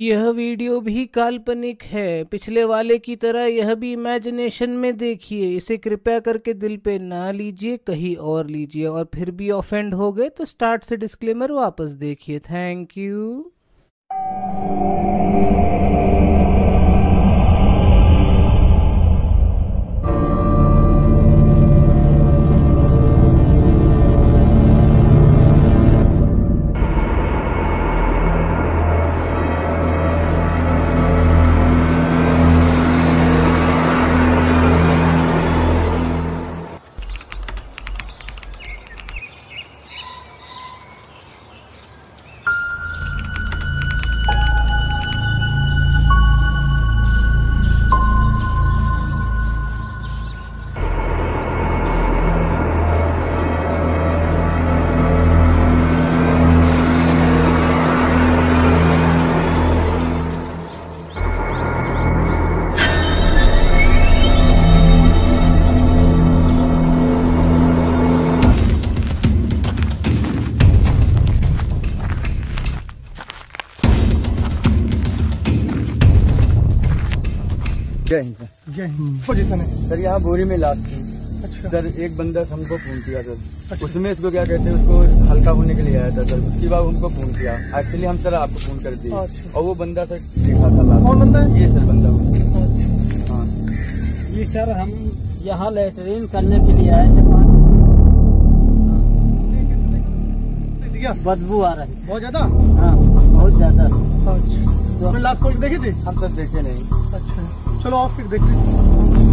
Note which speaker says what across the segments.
Speaker 1: यह वीडियो भी काल्पनिक है। पिछले वाले की तरह यह भी इमेजिनेशन में देखिए। इसे कृपया करके दिल पे ना लीजिए, कहीं और लीजिए। और फिर भी ऑफेंड हो गए तो स्टार्ट से डिस्क्लेमर वापस देखिए। थैंक यू
Speaker 2: जय हिंद। सर
Speaker 3: जय हिंद। पोजीशन है
Speaker 2: सर यहाँ बोरी में लाश थी।
Speaker 3: अच्छा।
Speaker 2: सर एक बंदा हमको फ़ोन किया सर। अच्छा। उसमें इसको क्या कहते हैं उसको हल्का होने के लिए आया था सर। उसके बाद उनको फ़ोन किया। एक्चुअली हम सर आपको फ़ोन कर दिए।
Speaker 3: अच्छा।
Speaker 2: और वो बंदा सर देखा था लाश
Speaker 3: कौन बंदा है?
Speaker 2: ये सर बंदा। हाँ।
Speaker 4: जी सर हम यहाँ लेटरिन करने के लिए आए थे। बदबू आ रही।
Speaker 3: बहुत ज़्यादा?
Speaker 4: हाँ बहुत ज़्यादा।
Speaker 3: अच्छा। तो लास्ट कॉल देखी थी?
Speaker 2: हम सर देखे नहीं।
Speaker 3: अच्छा चलो आप फिर देखते हैं।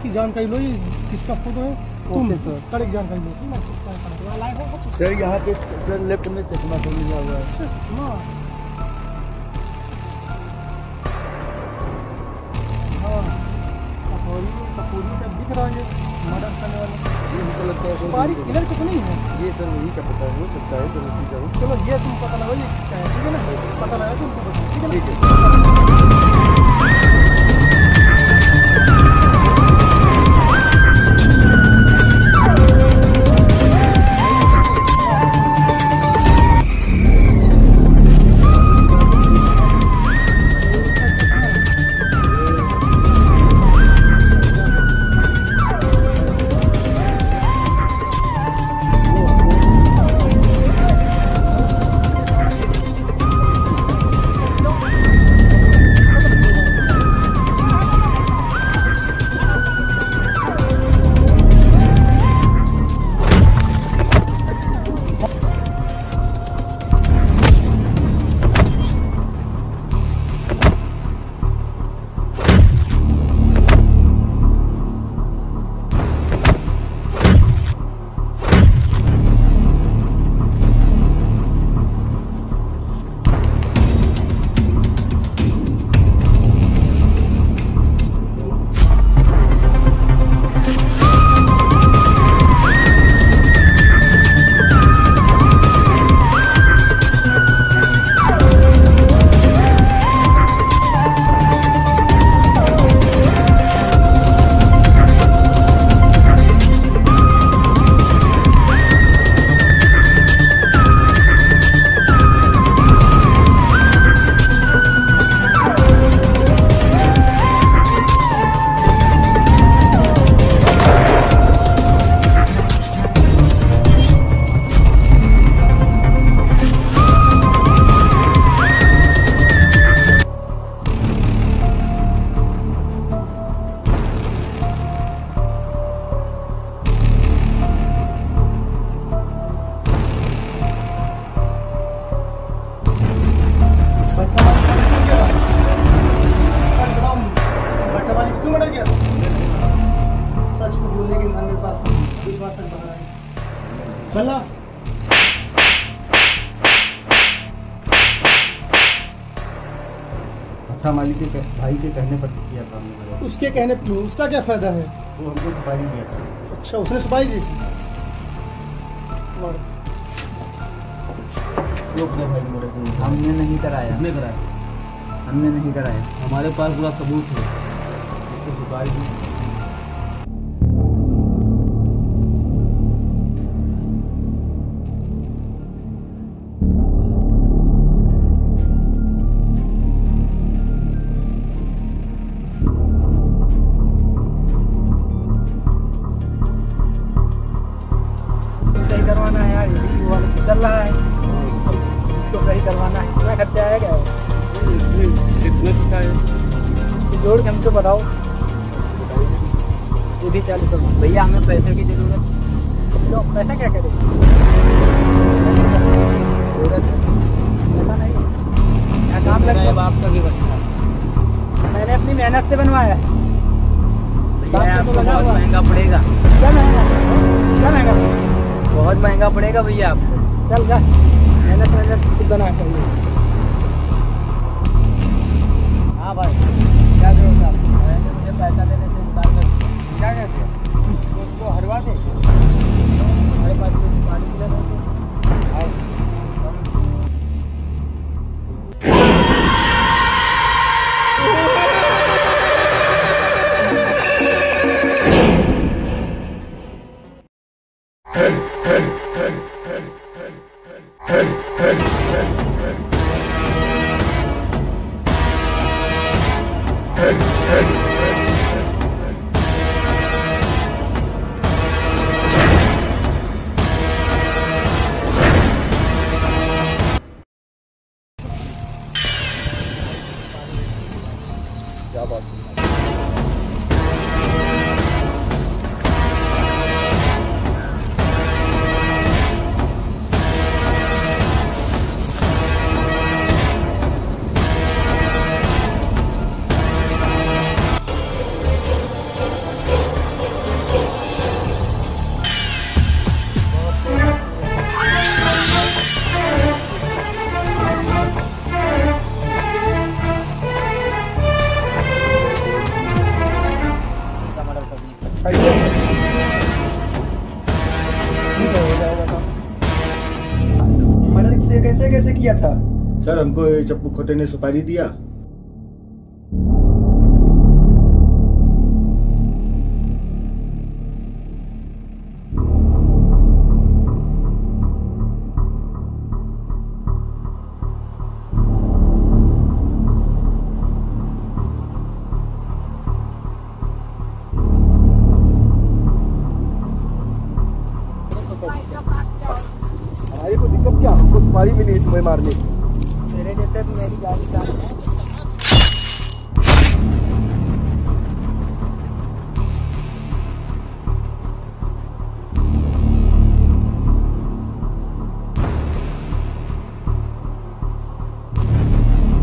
Speaker 3: इसकी जानकारी लो ये किसका फ़ोटो है? तुम
Speaker 4: सर।
Speaker 3: करेक्ट जानकारी लो
Speaker 2: सर यहाँ पे सर लेफ़्ट में चश्मा सब लिया हुआ है।
Speaker 3: चश्मा? हाँ दिख रहा है मर्डर करने वाले।
Speaker 2: ये हमको लगता है सर
Speaker 3: सुपारी
Speaker 2: वही
Speaker 3: किलर को तो नहीं है।
Speaker 2: का- ये सर वही का पता हो सकता है सर उसी का
Speaker 3: चलो ये तुम पता लगाओ ये किसका है? ठीक है ना? पता लगा तुम ठीक है
Speaker 2: है हाँ। दबाने
Speaker 3: क्यों मर्डर
Speaker 2: किया? सच को बोलने
Speaker 3: के इंसान मेरे पास विश्वास रख बना है। चलना
Speaker 5: मालिक के
Speaker 2: भाई के कहने पर किया था
Speaker 3: उसके कहने पर उसका क्या फ़ायदा है?
Speaker 2: वो हमको सफ़ाई दिया था।
Speaker 3: अच्छा उसने सफ़ाई दी थी?
Speaker 4: हमने नहीं कराया।
Speaker 2: हमने कराया।
Speaker 4: हमने नहीं कराया।
Speaker 2: हमारे पास पूरा सबूत है।
Speaker 4: सही करवाना है यार ये वाला चल रहा है। इसको सही करवाना है। कितना खर्चा आएगा
Speaker 2: कितने है
Speaker 4: जोड़ के हमको बताओ। ये भी चालू करो भैया हमें पैसे की ज़रूरत लो पैसा क्या करें? है। पैसा नहीं। क्या काम लग
Speaker 1: अब आपका भी बनता
Speaker 4: मैंने अपनी मेहनत से बनवाया
Speaker 1: भैया
Speaker 4: तो लगा
Speaker 1: बहुत महँगा पड़ेगा।
Speaker 4: क्या महँगा? क्या महँगा?
Speaker 1: बहुत महँगा पड़ेगा भैया आपको।
Speaker 4: चल जा। मेहनत मेहनत खुद बना कर हाँ भाई क्या ज़रूरत है मुझे पैसा देने से क्या कहते हैं उसको हरवा दे हमारे पास कोई सुपारी मिला नहीं
Speaker 3: कैसे कैसे किया था?
Speaker 2: सर हमको चप्पू खोटे ने सुपारी दिया।
Speaker 3: सुपारी मिली है तुम्हें मारने की
Speaker 4: मेरे जैसे मेरी गाड़ी चालू है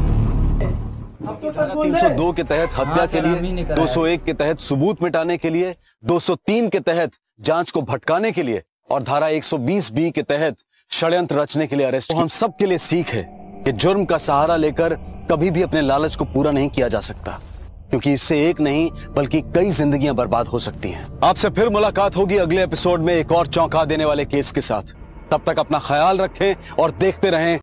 Speaker 3: अब तो सर बोल
Speaker 6: तीन सौ
Speaker 3: हैं।
Speaker 6: दो के तहत हत्या
Speaker 1: हाँ,
Speaker 6: के लिए
Speaker 1: ने कराया।
Speaker 6: 201 के तहत सबूत मिटाने के लिए 203 के तहत जाँच को भटकाने के लिए और धारा 120 बी के तहत षड्यंत्र रचने के लिए अरेस्ट तो हम सब के लिए सीख है कि जुर्म का सहारा लेकर कभी भी अपने लालच को पूरा नहीं किया जा सकता क्योंकि इससे एक नहीं बल्कि कई जिंदगियाँ बर्बाद हो सकती हैं। आपसे फिर मुलाकात होगी अगले एपिसोड में एक और चौंका देने वाले केस के साथ। तब तक अपना ख्याल रखें और देखते रहें।